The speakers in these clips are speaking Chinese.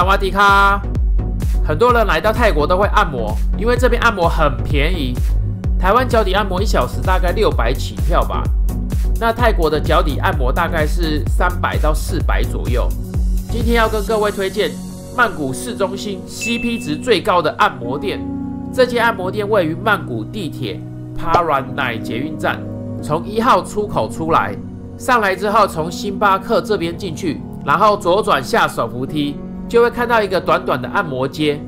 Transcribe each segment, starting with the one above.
萨瓦迪卡！很多人来到泰国都会按摩，因为这边按摩很便宜。台湾脚底按摩一小时大概六百起跳吧，那泰国的脚底按摩大概是三百到四百左右。今天要跟各位推荐曼谷市中心 CP 值最高的按摩店。这间按摩店位于曼谷地铁 Paranai 捷运站，从一号出口出来，上来之后从星巴克这边进去，然后左转下手扶梯，就会看到一个短短的按摩街。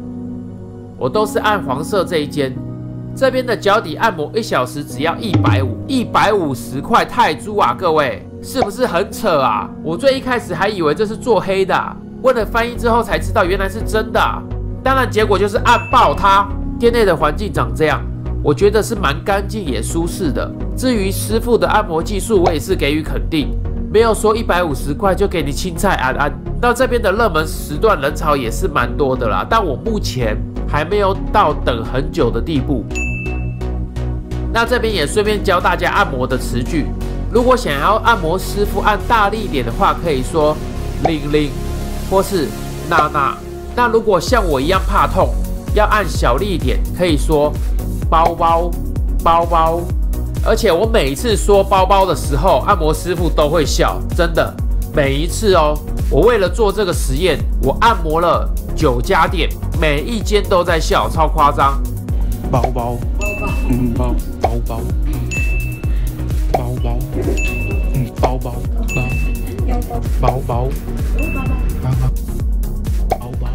我都是按黄色这一间，这边的脚底按摩一小时只要一百五，一百五十块泰铢啊！各位是不是很扯啊？我最一开始还以为这是做黑的，问了翻译之后才知道原来是真的。当然结果就是按爆它。店内的环境长这样，我觉得是蛮干净也舒适的。至于师傅的按摩技术，我也是给予肯定，没有说一百五十块就给你青菜安安。那这边的热门时段人潮也是蛮多的啦，但我目前还没有到等很久的地步。那这边也顺便教大家按摩的词句，如果想要按摩师傅按大力一点的话，可以说铃铃或是娜娜。那如果像我一样怕痛，要按小力一点，可以说包包包包，而且我每一次说包包的时候，按摩师傅都会笑，真的每一次哦。我为了做这个实验，我按摩了九家店，每一间都在笑，超夸张。包包。包包嗯包包包。包包。嗯包包。包包。包包。包。包。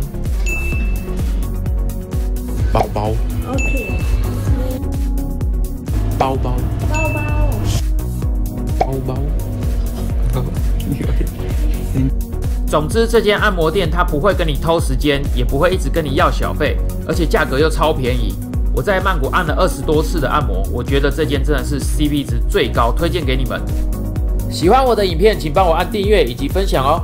包包。包，包包，总之，这间按摩店它不会跟你偷时间，也不会一直跟你要小费，而且价格又超便宜。我在曼谷按了二十多次的按摩，我觉得这间真的是 CP 值最高，推荐给你们。喜欢我的影片，请帮我按订阅以及分享哦。